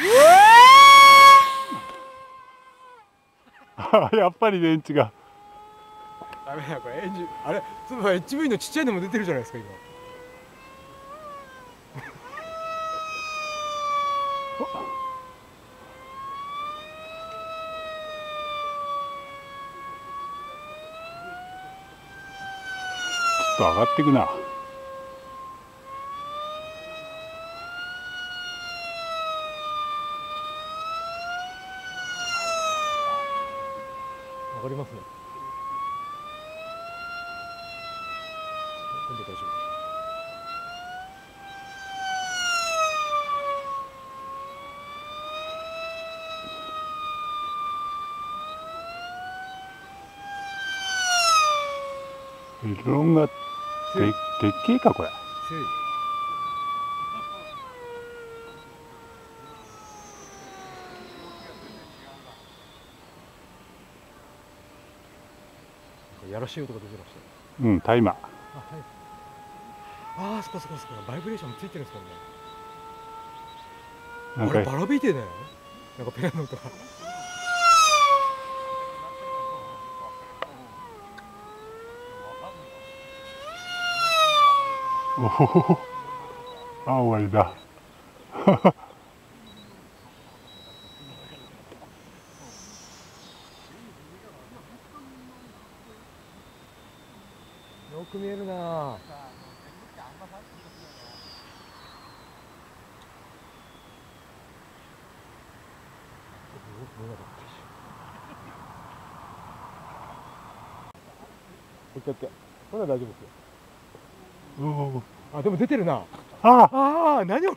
やっぱり電池が。ダメだこれエンジン。あれそういえば HV のちっちゃいのも出てるじゃないですか今。ちょっと上がっていくな上がりますね。今度大丈夫。エロンがででっけえかこれ。強いやらしい音が出てましたうんタイマーあはいああそっかそっかそっか。バイブレーションもついてるんですもんね。なんかあれバラビテだよなんかペンの音がおおあ終わりだ よく見えるな。オッケーオッケーこれは大丈夫ですよ。あでも出てるな。あああ何を？